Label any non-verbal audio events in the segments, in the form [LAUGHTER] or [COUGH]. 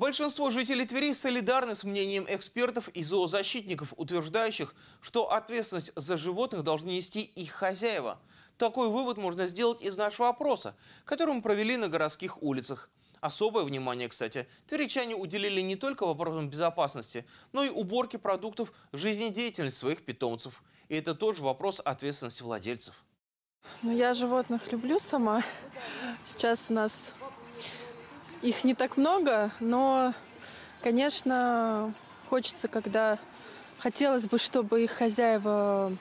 Большинство жителей Твери солидарны с мнением экспертов и зоозащитников, утверждающих, что ответственность за животных должны нести их хозяева. Такой вывод можно сделать из нашего опроса, который мы провели на городских улицах. Особое внимание, кстати, тверичане уделили не только вопросам безопасности, но и уборке продуктов жизнедеятельности своих питомцев. И это тоже вопрос ответственности владельцев. Ну, я животных люблю сама. Сейчас у нас их не так много, но, конечно, хочется, когда... Хотелось бы, чтобы их хозяева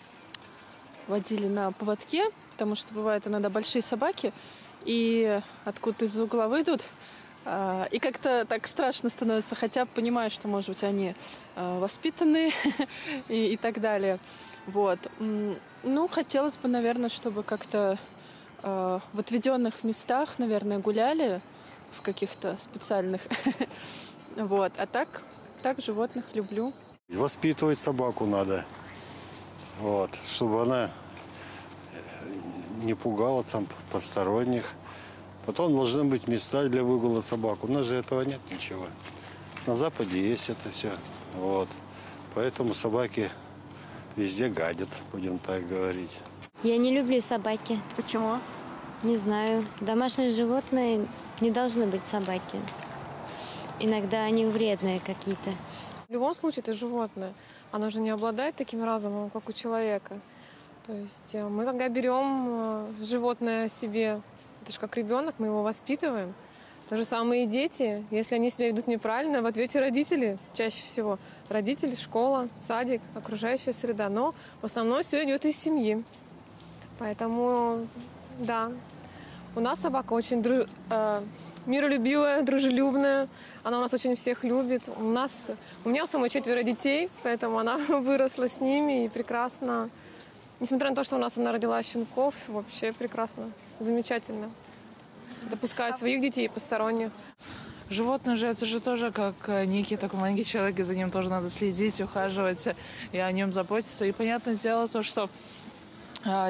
водили на поводке, потому что бывают иногда большие собаки, и откуда из угла выйдут, а, и как-то так страшно становится, хотя понимаю, что, может быть, они а, воспитанные [LAUGHS] и, и так далее. Вот. Ну, хотелось бы, наверное, чтобы как-то э, в отведенных местах, наверное, гуляли в каких-то специальных. [LAUGHS] вот. А так, так животных люблю. Воспитывать собаку надо. Вот. Чтобы она не пугала там посторонних. Потом должны быть места для выгула собак. У нас же этого нет ничего. На Западе есть это все. Вот. Поэтому собаки везде гадят, будем так говорить. Я не люблю собаки. Почему? Не знаю. Домашние животные не должны быть собаки. Иногда они вредные какие-то. В любом случае это животное. Оно же не обладает таким разумом, как у человека. То есть э, мы когда берем э, животное себе, это же как ребенок, мы его воспитываем. То же самое и дети. Если они себя ведут неправильно, в ответе родители чаще всего. Родители, школа, садик, окружающая среда. Но в основном все идет из семьи. Поэтому, да, у нас собака очень друж... э, миролюбивая, дружелюбная. Она у нас очень всех любит. У нас, у меня у самой четверо детей, поэтому она [LAUGHS] выросла с ними и прекрасно. Несмотря на то, что у нас она родила щенков, вообще прекрасно, замечательно допускать своих детей и посторонних. Животное же это же тоже как э, некий такой маленький человек, и за ним тоже надо следить, ухаживать и о нем заботиться. И понятное дело то, что э,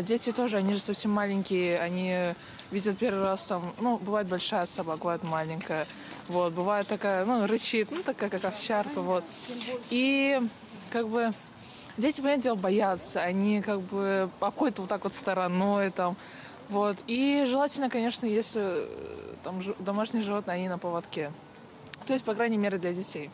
дети тоже, они же совсем маленькие, они видят первый раз там, ну, бывает большая собака, бывает маленькая, вот, бывает такая, ну, рычит, ну, такая, как овчарка, вот. И как бы дети, понятное дело, боятся, они как бы обходят вот так вот стороной, там, вот. И желательно, конечно, если э, там домашние животные, они на поводке. То есть, по крайней мере, для детей.